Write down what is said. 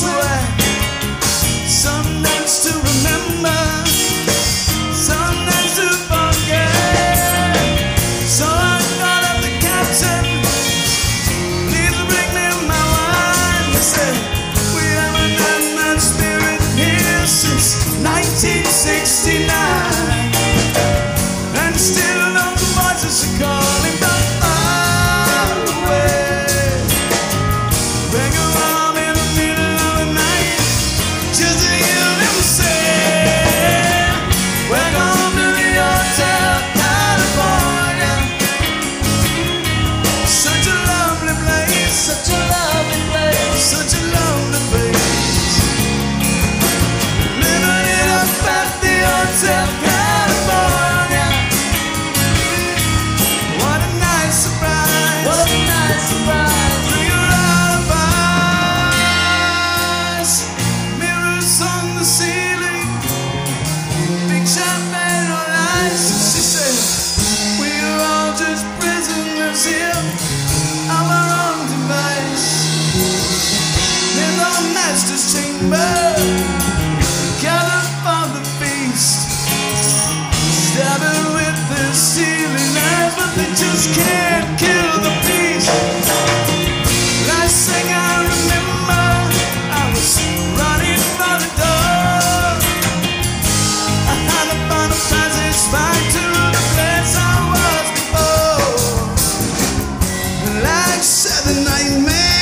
sweat. gathered the feast, stabbing with their but they just can't kill the. Last thing I remember, I was running for the door. I had a passage back to the place I was before. Seven nightmares.